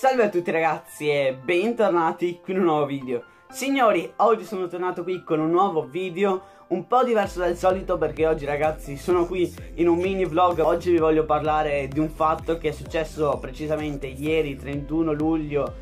Salve a tutti ragazzi e bentornati qui in un nuovo video. Signori, oggi sono tornato qui con un nuovo video Un po' diverso dal solito perché oggi ragazzi sono qui in un mini vlog. Oggi vi voglio parlare di un fatto che è successo precisamente ieri 31 luglio.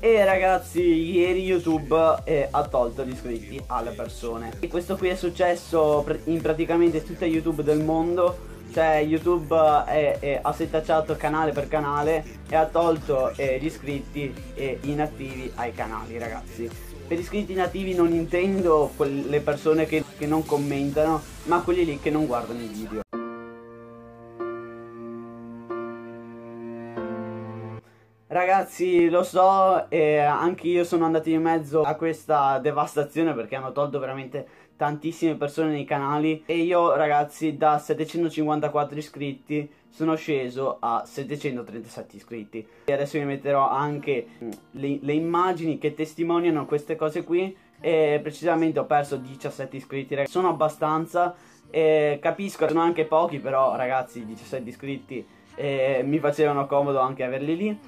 E ragazzi, ieri YouTube eh, ha tolto gli iscritti alle persone. E questo qui è successo in praticamente tutte YouTube del mondo cioè YouTube è, è, ha setacciato canale per canale e ha tolto eh, gli iscritti eh, inattivi ai canali ragazzi. Per iscritti inattivi non intendo le persone che, che non commentano ma quelli lì che non guardano i video Ragazzi, lo so, eh, anche io sono andato in mezzo a questa devastazione perché hanno tolto veramente tantissime persone nei canali. E io ragazzi da 754 iscritti sono sceso a 737 iscritti. E adesso vi metterò anche mm, le, le immagini che testimoniano queste cose qui. E precisamente ho perso 17 iscritti ragazzi. sono abbastanza eh, capisco sono anche pochi però ragazzi 17 iscritti mi facevano comodo anche averli lì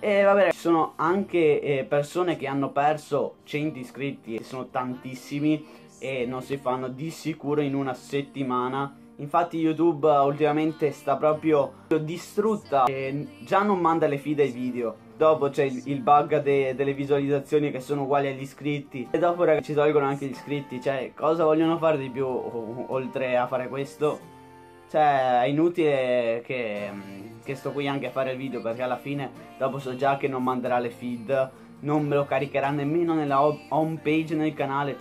e vabbè, ci sono anche eh, persone che hanno perso 100 iscritti, sono tantissimi e non si fanno di sicuro in una settimana. Infatti YouTube ultimamente sta proprio distrutta e già non manda le feed ai video. Dopo c'è il, il, bug de, delle visualizzazioni che sono uguali agli iscritti E dopo ragazzi ci tolgono anche gli iscritti Cioè cosa vogliono fare di più oltre a fare questo? Cioè è inutile che che sto qui anche a fare il video perché alla fine dopo so già che non manderà le feed non me lo caricherà nemmeno nella home page nel canale.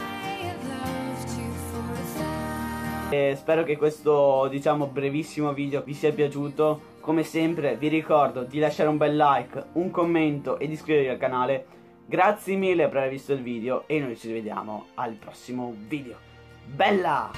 E spero che questo diciamo brevissimo video vi sia piaciuto. Come sempre vi ricordo di lasciare un bel like un commento e di iscrivervi al canale. Grazie mille per aver visto il video e noi ci vediamo al prossimo video. Bella